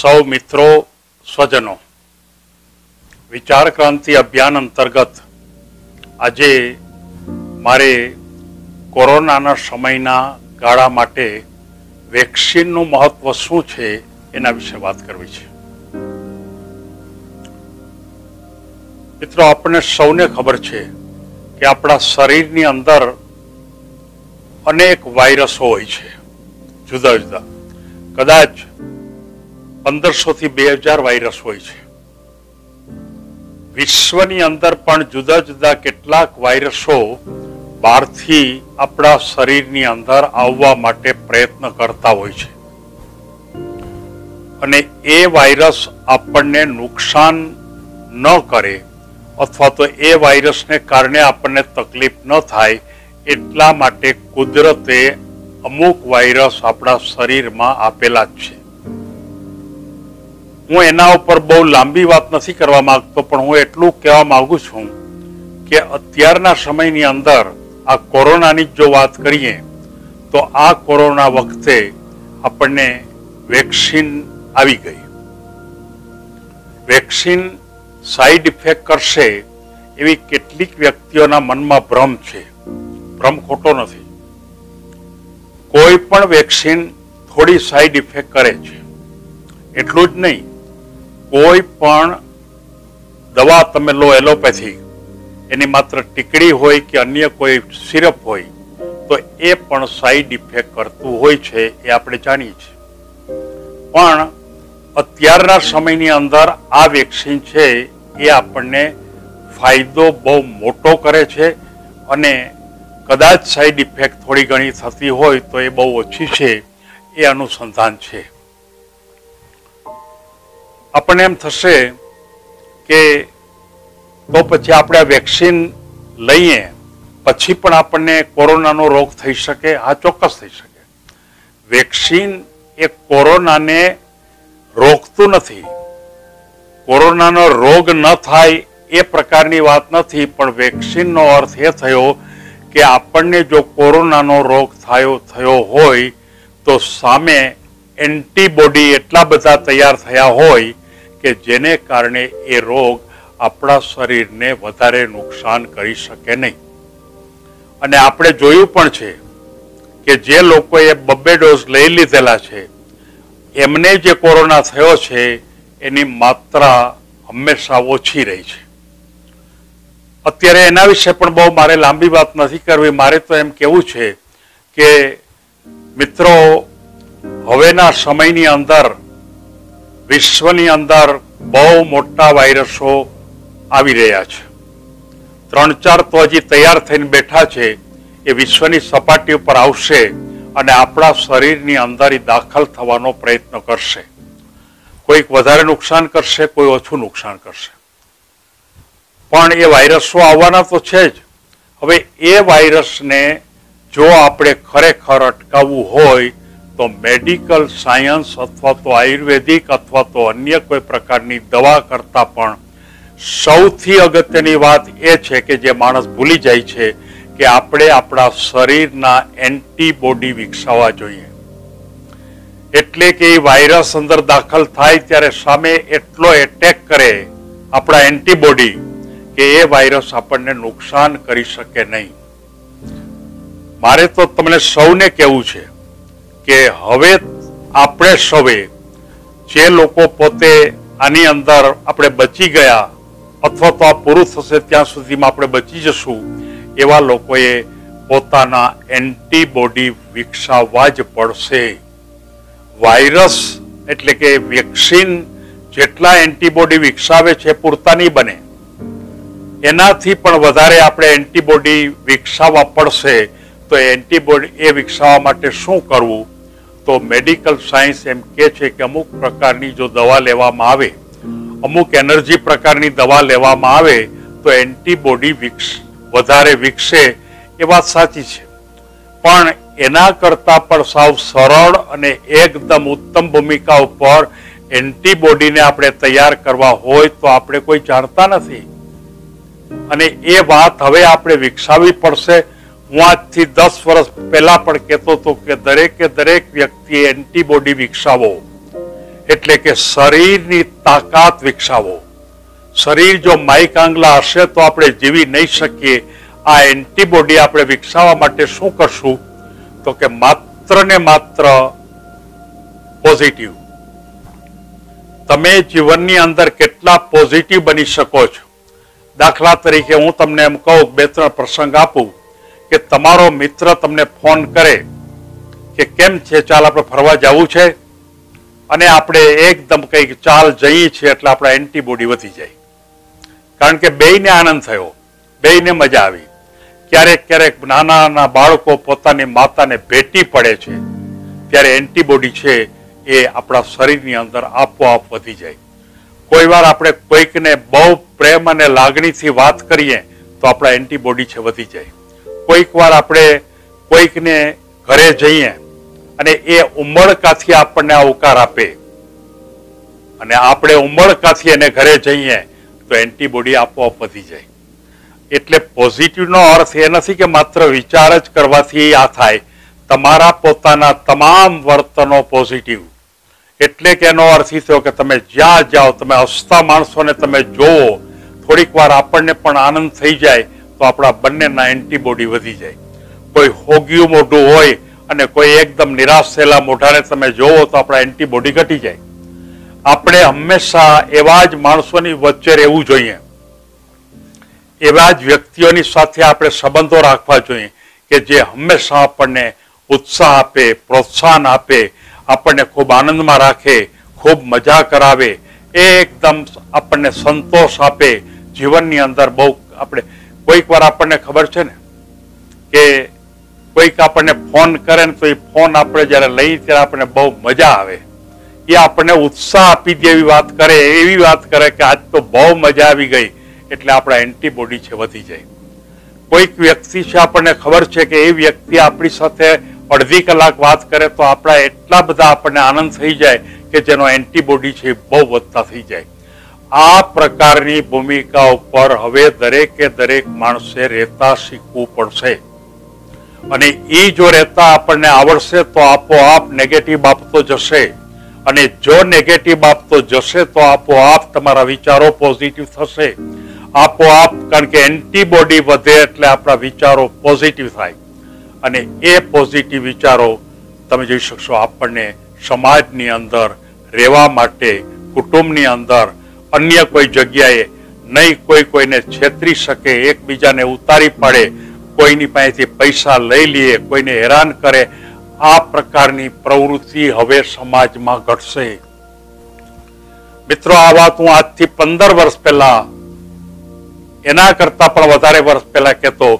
સૌ મિત્રો, સ્વજનો, વિચાર ક્રાંતિ અભિયાન અંતર્ગત આજે મારે કોરોનાના સમયના ગાળા માટે વેક્સિનનું મહત્વ શું છે એના વિશે વાત કરવી છે. મિત્રો, આપણને સૌને ખબર છે કે આપણા શરીરની અંદર અનેક વાયરસો હોય છે, જુદા જુદા. કદાચ પંદરસો થી બે હજાર વાયરસ હોય છે. વિશ્વની અંદર પણ જુદા જુદા કેટલાક વાયરસો બહારથી આપણા શરીરની અંદર આવવા માટે પ્રયત્ન કરતા હોય છે. અને એ વાયરસ આપણને નુકસાન ન કરે અથવા તો એ વાયરસને કારણે આપણને તકલીફ ન થાય એટલા માટે કુદરતે અમુક વાયરસ આપણા શરીરમાં આપેલા જ છે. હું એના ઉપર બહુ લાંબી વાત નથી કરવા માંગતો, પણ હું એટલું કહેવા માંગુ છું કે અત્યારના સમયની અંદર આ કોરોનાની જો વાત કરીએ, તો આ કોરોના વખતે આપણને વેક્સિન આવી ગઈ. વેક્સિન સાઈડ ઇફેક્ટ કરશે એવી કેટલીક વ્યક્તિઓના મનમાં ભ્રમ છે. ભ્રમ ખોટો નથી. કોઈ પણ વેક્સિન થોડી સાઈડ ઇફેક્ટ કરે છે. એટલું જ નહીં. કોઈ પણ દવા તમે લો એલોપેથી, એની માત્ર ટીકડી હોય કે અન્ય કોઈ સિરપ હોય, તો એ પણ સાઈડ ઇફેક્ટ કરતું હોય છે એ આપણે જાણીએ છીએ. પણ અત્યારના સમયની અંદર આ વેક્સિન છે એ આપણને ફાયદો બહુ મોટો કરે છે અને કદાચ સાઈડ ઇફેક્ટ થોડી ઘણી થતી હોય તો એ બહુ ઓછી છે, એ અનુસંધાન છે. આપણને એમ થશે કે તો પછી આપણે વેક્સિન લઈએ, પછી પણ આપણને કોરોનાનો રોગ થઈ શકે આ ચોક્કસ થઈ શકે. વેક્સિન એ કોરોનાને રોકતું નથી. કોરોનાનો રોગ ન થાય એ પ્રકારની વાત નથી, પણ વેક્સિનનો અર્થ એ થયો કે આપણને જો કોરોનાનો રોગ થયો થયો હોય, તો સામે એન્ટીબોડી એટલા બધા તૈયાર થયા હોય કે જેને કારણે એ રોગ આપણા શરીરને વધારે નુકસાન કરી શકે નહીં. અને આપણે જોયું પણ છે કે જે લોકોએ બબ્બે ડોઝ લઈ લીધેલા છે, એમને જે કોરોના થયો છે, એની માત્રા હંમેશા ઓછી રહી છે. અત્યારે એના વિશે પણ બહુ મારે લાંબી વાત નથી કરવી. મારે તો એમ કેવું છે કે મિત્રો, હવેના સમયની અંદર વિશ્વની અંદર બહુ મોટા વાયરસો આવી રહ્યા છે. ત્રણ ચાર તો હજી તૈયાર થઈને બેઠા છે, એ વિશ્વની સપાટી ઉપર આવશે અને આપણા શરીરની અંદર દાખલ થવાનો પ્રયત્ન કરશે. કોઈક વધારે નુકસાન કરશે, કોઈ ઓછું નુકસાન કરશે. પણ એ વાયરસો આવવાના તો છે જ. હવે એ વાયરસને જો આપણે ખરેખર અટકાવવું હોય તો મેડિકલ સાયન્સ અથવા તો આયુર્વેદિક અથવા તો અન્ય કોઈ પ્રકારની દવા કરતાં પણ સૌથી અગત્યની વાત એ છે કે જે માણસ ભૂલી જાય છે કે આપણે આપણા શરીરના એન્ટીબોડી વિકસાવવા જોઈએ. એટલે કે એ વાયરસ અંદર દાખલ થાય ત્યારે સામે એટલો એટેક કરે આપણા એન્ટીબોડી કે એ વાયરસ આપણને નુકસાન કરી શકે નહીં. મારે તો તમને સૌને કહેવું છે કે હવે આપણે સૌએ જે લોકો પોતે આની અંદર આપણે બચી ગયા અથવા તો આ પૂરું થશે ત્યાં સુધીમાં આપણે બચી જશું, એવા લોકોએ પોતાના એન્ટીબોડી વિકસાવવા જ પડશે. વાયરસ એટલે કે વેક્સિન જેટલા એન્ટીબોડી વિકસાવે છે પૂરતા નહીં બને. એનાથી પણ વધારે આપણે એન્ટીબોડી વિકસાવવા પડશે, તો એન્ટીબોડી એ વિકસાવવા માટે શું કરવું? તો મેડિકલ સાયન્સ એમ કે છે કે અમુક પ્રકારની જો દવા લેવામાં આવે અમુક એનર્જી પ્રકારની દવા લેવામાં આવે તો એન્ટીબોડી વિકસ વધારે વિકસે એ વાત સાચી છે. પણ એના કરતાં પણ સાવ સરળ અને એકદમ ઉત્તમ ભૂમિકા ઉપર એન્ટીબોડીને આપણે તૈયાર કરવા હોય તો આપણે કોઈ જાણતા નથી. અને એ વાત હવે આપણે વિકસાવવી પડશે હું આજથી દસ વર્ષ પહેલા પણ કહેતો હતો કે દરેકે દરેક વ્યક્તિએ એન્ટીબોડી વિકસાવો. એટલે કે શરીરની તાકાત વિકસાવો. શરીર જો માઇક આંગલા હશે તો આપણે જીવી નહીં શકીએ. આ એન્ટીબોડી આપણે વિકસાવવા માટે શું કરશું? તો કે માત્ર ને માત્ર પોઝિટિવ. તમે જીવનની અંદર કેટલા પોઝિટિવ બની શકો છો? દાખલા તરીકે હું તમને એમ કહું, બે ત્રણ પ્રસંગ આપું. કે તમારો મિત્ર તમને ફોન કરે કે કેમ છે, ચાલ આપણે ફરવા જવું છે? અને આપણે એકદમ કંઈક ચાલ જઈએ છીએ એટલે આપણા એન્ટીબોડી વધી જાય. કારણ કે બેયને આનંદ થયો. બેયને મજા આવી. ક્યારેક ક્યારેક નાના નાના બાળકો પોતાની માતાને ભેટી પડે છે. ત્યારે એન્ટીબોડી છે એ આપણા શરીરની અંદર આપોઆપ વધી જાય. કોઈ વાર આપણે કોઈકને બહુ પ્રેમ અને લાગણીથી વાત કરીએ તો આપણા એન્ટીબોડી છે, વધી જાય. કોઈક વાર આપણે કોઈકને ઘરે જઈએ અને એ ઉમળકાથી આપણને આવકાર આપે. અને આપણે ઉમળકાથી એને ઘરે જઈએ તો એન્ટીબોડી આપોઆપ વધી જાય. એટલે પોઝિટિવનો અર્થ એ નથી કે માત્ર વિચાર જ કરવાથી આ થાય. તમારા પોતાના તમામ વર્તનો પોઝિટિવ. એટલે કે એનો અર્થ એ થયો કે તમે જ્યાં જાઓ, તમે હસતા માણસોને તમે જોવો, થોડીક વાર આપણને પણ આનંદ થઈ જાય તો આપણા બંનેના એન્ટીબોડી વધી જાય. કોઈ હોગ્યું મોઢું હોય અને કોઈ એકદમ નિરાશ થયેલા મોઢાને તમે જોવો તો આપણા એન્ટીબોડી ઘટી જાય. આપણે હંમેશા એવા જ માણસોની વચ્ચે રહેવું જોઈએ. એવા જ વ્યક્તિઓની સાથે આપણે સંબંધો રાખવા જોઈએ કે જે હંમેશા આપણને ઉત્સાહ આપે, પ્રોત્સાહન આપે, આપણને ખૂબ આનંદમાં રાખે, ખૂબ મજા કરાવે, એકદમ આપણને સંતોષ આપે, જીવનની અંદર બહુ આપણે કોઈક વાર આપણને ખબર છે ને કે કોઈક આપણને ફોન કરે ને તો એ ફોન આપણે જ્યારે લઈએ ત્યારે આપણને બહુ મજા આવે. એ આપણને ઉત્સાહ આપી દે એવી વાત કરે, એવી વાત કરે કે આજ તો બહુ મજા આવી ગઈ, એટલે આપણા એન્ટીબોડી છે વધી જાય. કોઈક વ્યક્તિ છે આપણને ખબર છે કે એ વ્યક્તિ આપણી સાથે અડધી કલાક વાત કરે તો આપણા એટલા બધા આપણને આનંદ થઈ જાય કે જેનો એન્ટીબોડી છે એ બહુ વધતા થઈ જાય. આ પ્રકારની ભૂમિકા ઉપર હવે દરેકે દરેક માણસે રહેતા શીખવું પડશે. અને એ જો રહેતા આપણને આવડશે તો આપોઆપ નેગેટિવ બાબતો જશે. અને જો નેગેટિવ બાબતો જશે તો આપોઆપ તમારા વિચારો પોઝિટિવ થશે. આપોઆપ કારણ કે એન્ટીબોડી વધે એટલે આપણા વિચારો પોઝિટિવ થાય. અને એ પોઝિટિવ વિચારો તમે જોઈ શકશો આપણને સમાજની અંદર, રહેવા માટે, કુટુંબની અંદર અન્ય કોઈ જગ્યાએ નહીં કોઈ કોઈને છેતરી શકે, એકબીજાને ઉતારી પાડે, કોઈની પાસેથી પૈસા લઈ લઈએ કોઈને હેરાન કરે, આ પ્રકારની પ્રવૃત્તિ હવે સમાજમાં ઘટશે. મિત્રો, આ વાત હું આજથી પંદર વર્ષ પહેલા, એના કરતા પણ વધારે વર્ષ પહેલા કહેતો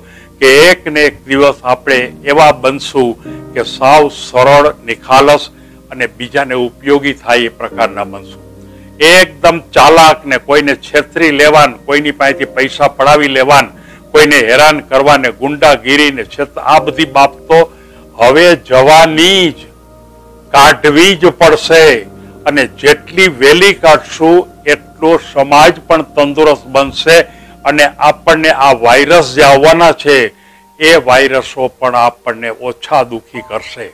કે એક ને એક દિવસ આપણે એવા બનશું કે સાવ સરળ, નિખાલસ અને બીજાને ઉપયોગી થાય એ પ્રકારના બનશું. એકદમ ચાલાક ને કોઈને છેતરી લેવાન, કોઈની પાસેથી પૈસા પડાવી લેવાન, કોઈને હેરાન કરવાને ગુંડાગીરી ને આ બધી બાબતો હવે જવાની જ, કાઢવી જ પડશે. અને જેટલી વેલી કાઢશું, એટલો સમાજ પણ તંદુરસ્ત બનશે. અને આપણને આ વાયરસ જે આવવાના છે, એ વાયરસો પણ આપણને ઓછા દુખી કરશે.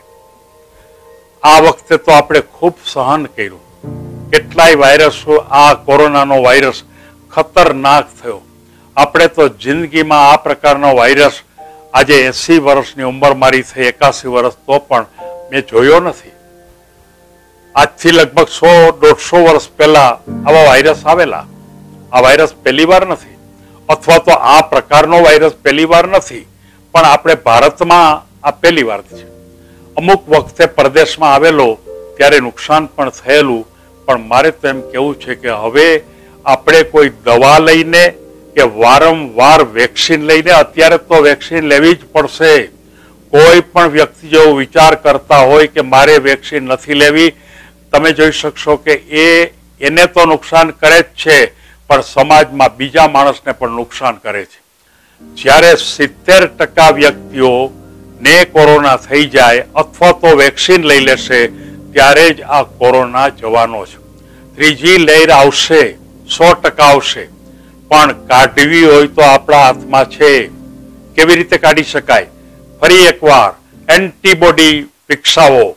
આ વખતે તો આપણે ખૂબ સહન કર્યું. કેટલાય વાયરસો આ કોરોનાનો વાયરસ ખતરનાક થયો. આપણે તો જિંદગીમાં આ પ્રકારનો વાયરસ આજે એસી વર્ષની ઉંમર મારી થઈ, એકાસી વર્ષ, તો પણ મેં જોયો નથી. આજથી લગભગ સો, દોઢસો વર્ષ પહેલા આવા વાયરસ આવેલા. આ વાયરસ પહેલી વાર નથી. અથવા તો આ પ્રકારનો વાયરસ પહેલી વાર નથી, પણ આપણે ભારતમાં આ પહેલી વાર છે. અમુક વખતે પ્રદેશમાં આવેલો, ત્યારે નુકસાન પણ થયેલું પણ મારે તો એમ કેવું છે કે હવે આપણે કોઈ દવા લઈને કે વારંવાર વેક્સિન લઈને અત્યારે તો વેક્સિન લેવી જ પડશે. કોઈ પણ વ્યક્તિ જેવો વિચાર કરતા હોય કે મારે વેક્સિન નથી લેવી, તમે જોઈ શકશો કે એ એને તો નુકસાન કરે જ છે, પણ સમાજમાં બીજા માણસને પણ નુકસાન કરે છે. જ્યારે સિત્તેર ટકા વ્યક્તિઓ ને કોરોના થઈ જાય અથવા તો વેક્સિન લઈ લેશે ત્યારે જ આ કોરોના જવાનો છે. ત્રીજી લહેર આવશે, સો ટકા આવશે. પણ કાઢવી હોય તો આપણા હાથમાં છે. કેવી રીતે કાઢી શકાય? ફરી એકવાર, એન્ટીબોડી વિકસાવો.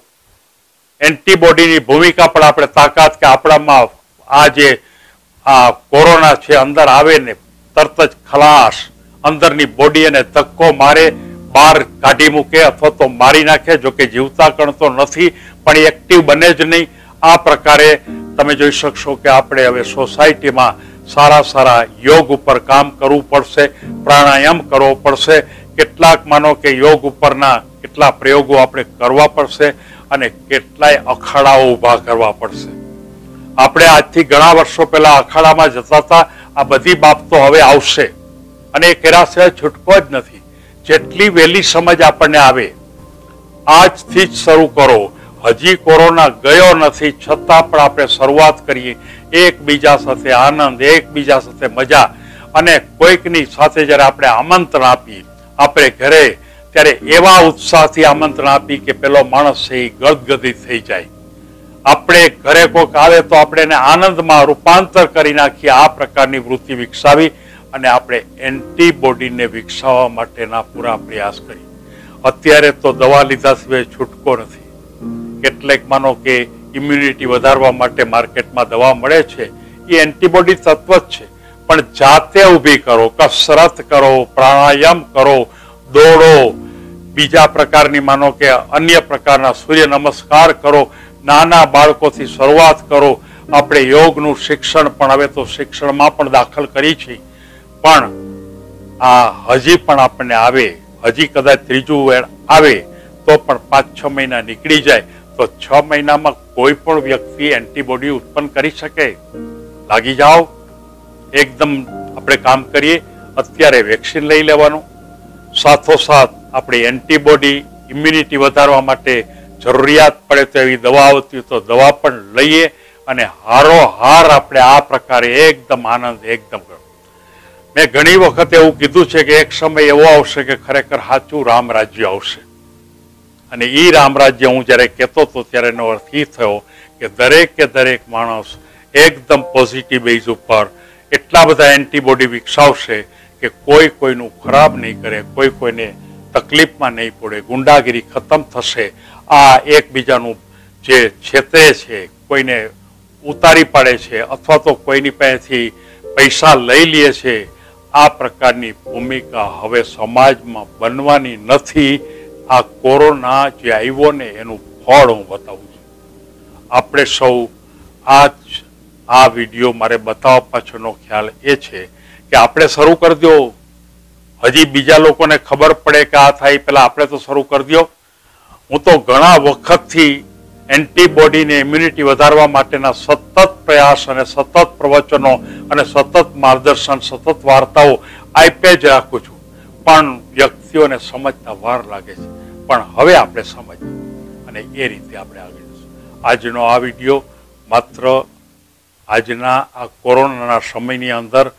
એન્ટીબોડીની ભૂમિકા પણ આપણે તાકાત કે આપણામાં આ જે આ કોરોના છે, અંદર આવે ને, તરત જ ખલાસ. અંદરની બોડી એને ધક્કો મારે, બહાર કાઢી મૂકે અથવા તો મારી નાખે, જો કે જીવતા કણ તો નથી. પણ એક્ટિવ બને જ નહીં. આ પ્રકારે તમે જોઈ શકશો કે આપણે હવે સોસાયટીમાં સારા સારા યોગ ઉપર કામ કરવું પડશે, પ્રાણાયામ કરવો પડશે. કેટલાક માનો કે યોગ ઉપરના કેટલા પ્રયોગો આપણે કરવા પડશે અને કેટલાય અખાડાઓ ઊભા કરવા પડશે. આપણે આજથી ઘણા વર્ષો પહેલા અખાડામાં જતા હતા. આ બધી બાબતો હવે આવશે. અને એ કર્યા સિવાય છૂટકો જ નથી. જેટલી વહેલી સમજ આપણને આવે, આજથી જ શરૂ કરો. હજી કોરોના ગયો નથી, છતાં પણ આપણે શરૂઆત કરીએ. એકબીજા સાથે આનંદ, એકબીજા સાથે મજા અને કોઈકની સાથે જ્યારે આપણે આમંત્રણ આપીએ, આપણે ઘરે, ત્યારે એવા ઉત્સાહથી આમંત્રણ આપી કે પેલો માણસ એ ગદગદિત થઈ જાય. આપણે ઘરે કોઈક આવે તો આપણે એને આનંદમાં રૂપાંતર કરી નાખીએ, આ પ્રકારની વૃત્તિ વિકસાવી અને આપણે એન્ટીબોડીને વિકસાવવા માટેના પૂરા પ્રયાસ કરીએ. અત્યારે તો દવા લીધા સિવાય છૂટકો નથી. કેટલેક માનો કે ઇમ્યુનિટી વધારવા માટે માર્કેટમાં દવા મળે છે, એ એન્ટીબોડી તત્વ જ છે. પણ જાતે ઊભી કરો, કસરત કરો, પ્રાણાયામ કરો, દોડો. બીજા પ્રકારની માનો કે અન્ય પ્રકારના સૂર્ય નમસ્કાર કરો, નાના બાળકોથી શરૂઆત કરો. આપણે યોગનું શિક્ષણ પણ હવે તો શિક્ષણમાં પણ દાખલ કરી છે. પણ આ હજી પણ આપણને આવે, હજી કદાચ ત્રીજું આવે, તો પણ પાંચ છ મહિના નીકળી જાય. તો છ મહિનામાં કોઈ પણ વ્યક્તિ એન્ટીબોડી ઉત્પન્ન કરી શકે. લાગી જાઓ. એકદમ આપણે કામ કરીએ. અત્યારે વેક્સિન લઈ લેવાનું. સાથોસાથ આપણી એન્ટીબોડી ઇમ્યુનિટી વધારવા માટે જરૂરિયાત પડે તો એવી દવા આવતી તો દવા પણ લઈએ અને હારો હાર આપણે આ પ્રકારે એકદમ આનંદ એકદમ મેં ઘણી વખત એવું કીધું છે કે એક સમય એવો આવશે કે ખરેખર સાચું રામ રાજ્ય આવશે. અને એ રામ રાજ્ય હું જ્યારે કહેતો હતો ત્યારે એનો અર્થ એ થયો કે દરેક દરેક માણસ એકદમ પોઝિટિવ બેઝ ઉપર. એટલા બધા એન્ટીબોડી વિકસાવશે કે કોઈ કોઈનું ખરાબ નહીં કરે, કોઈ કોઈને તકલીફમાં નહીં પડે, ગુંડાગીરી ખતમ થશે. આ એકબીજાનું જે છેતરે છે, કોઈને ઉતારી પાડે છે અથવા તો કોઈની પાસેથી પૈસા લઈ લે છે, આ પ્રકારની ભૂમિકા હવે સમાજમાં બનવાની નથી. આ કોરોના જે આવ્યો ને એનું ફળ હું બતાવું છું. આપણે સૌ આ આ વીડિયો મારે બતાવવા પાછળનો ખ્યાલ એ છે કે આપણે શરૂ કરી દો હજી બીજા લોકોને ખબર પડે કે આ થાય પહેલા આપણે તો શરૂ કરી દો હું તો ઘણા વખતથી એન્ટીબોડીને ઇમ્યુનિટી વધારવા માટેના સતત પ્રયાસ અને સતત પ્રવચનો અને સતત માર્ગદર્શન, સતત વાર્તાઓ આપ્યા જ રાખું છું. પણ વ્યક્તિઓને સમજતા વાર લાગે છે. પણ હવે આપણે સમજીએ અને એ રીતે આપણે આગળ જઈશું. આજનો આ વીડિયો માત્ર આજના આ કોરોનાના સમયની અંદર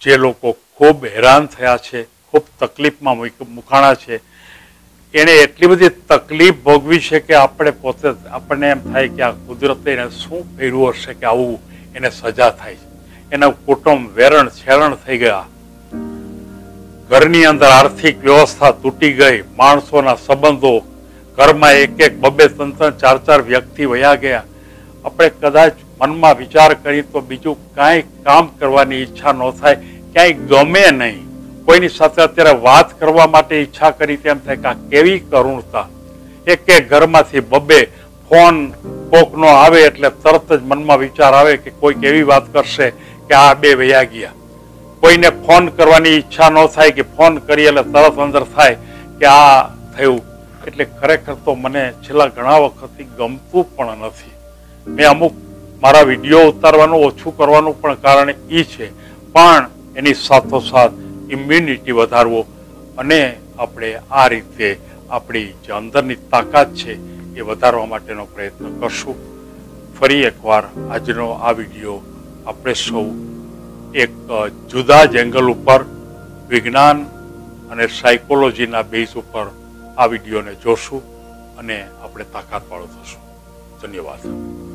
જે લોકો ખૂબ હેરાન થયા છે, ખૂબ તકલીફમાં મૂક- મુકાણા છે એણે એટલી બધી તકલીફ ભોગવી છે કે આપણે પોતે આપણને એમ થાય કે આ કુદરતે એને શું કર્યું હશે કે આવું એને સજા થાય છે. એના કુટુંબ વેરણ છેરણ થઈ ગયા. ઘરની અંદર આર્થિક વ્યવસ્થા તૂટી ગઈ, માણસોના સંબંધો ઘરમાં એક એક બબે ત્રણ ત્રણ, ચાર ચાર વ્યક્તિ વયા ગયા. આપણે કદાચ મનમાં વિચાર કરી તો બીજું કાંઈ કામ કરવાની ઈચ્છા ન થાય, ક્યાંય ગમે નહીં. કોઈની સાથે અત્યારે વાત કરવા માટે ઈચ્છા કરી તેમ થાય કે આ કેવી કરુણતા. એક એક ઘરમાંથી બબે ફોન કોકનો આવે એટલે તરત જ મનમાં વિચાર આવે કે કોઈ કેવી વાત કરશે કે આ બે વયા ગયા. કોઈને ફોન કરવાની ઈચ્છા ન થાય કે ફોન કરી એટલે તરત અંદર થાય કે આ થયું. એટલે ખરેખર તો મને છેલ્લા ઘણા વખતથી ગમતું પણ નથી. મેં અમુક મારા વીડિયો ઉતારવાનું, ઓછું કરવાનું પણ કારણ એ છે. પણ એની સાથોસાથ ઇમ્યુનિટી વધારવો અને આપણે આ રીતે આપણી જે અંદરની તાકાત છે એ વધારવા માટેનો પ્રયત્ન કરશું. ફરી એકવાર આજનો આ વીડિયો આપણે સૌ એક જુદા જ એંગલ ઉપર વિજ્ઞાન અને સાયકોલોજીના બેઝ ઉપર આ વિડીયોને જોશું અને આપણે તાકાતવાળો થશું. ધન્યવાદ.